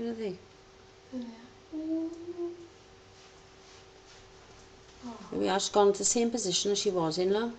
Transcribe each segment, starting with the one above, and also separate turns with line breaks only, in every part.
Where are they?
There they are. Ooh. Oh.
We are. She's gone to the same position as she was in, love.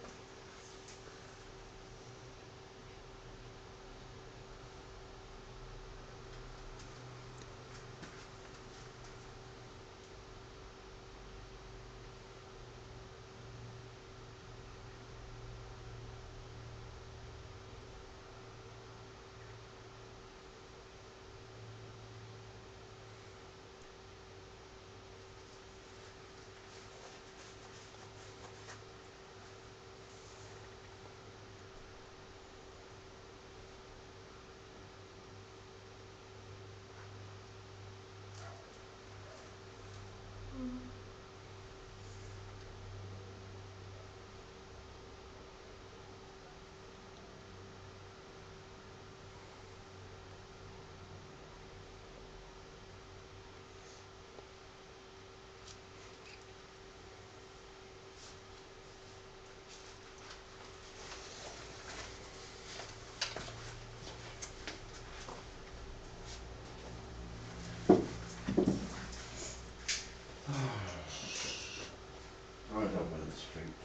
Right up in the street.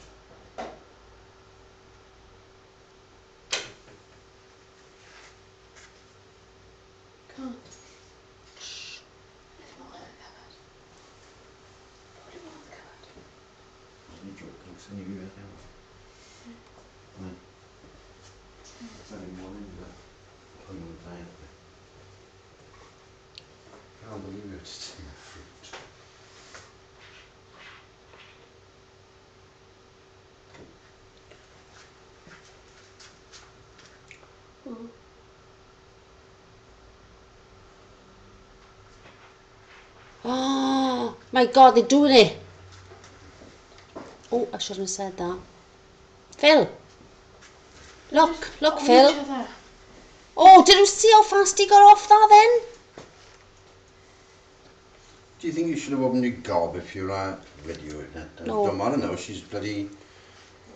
Can't. Leave them all in the cupboard. Put them all in the cupboard.
Any joke cooks any of hmm. it now? Right. Sunday morning, but put them on the diet. Can't believe it's in the fruit.
Mm.
Oh, my God, they're doing it. Oh, I shouldn't have said that. Phil. Look, look, Phil. Oh, did you see how fast he got off that then?
Do you think you should have opened your gob if you're uh, videoing it?
No.
I don't matter now, she's bloody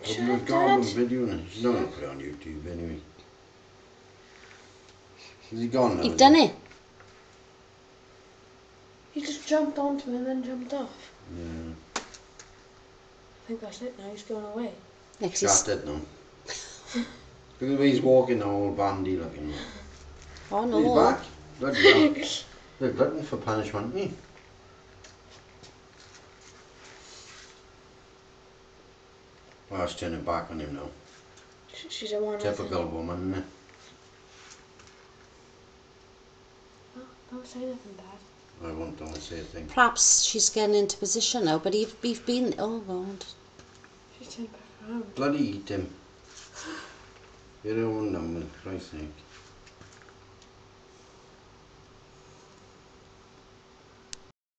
Should
opened her gob and videoing it. She's not going to put it on YouTube anyway. Is he gone now?
You've done it.
He just jumped onto me and then jumped off.
Yeah.
I think that's it now. He's going away.
Next he's,
Shattered now. Look at the way he's walking now, all bandy looking.
oh no.
He's back. Bloody hell. They're glutton for punishment, eh? Well, she's turning back on him now.
She's a one.
Typical woman,
Don't say nothing bad.
I won't, don't say a thing.
Perhaps she's getting into position now, but you've, you've been... Oh, God.
She's turned back around.
Bloody eat him. You're a one number, Christ's sake.